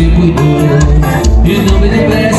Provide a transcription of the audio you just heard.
You cuidou e me lembrei.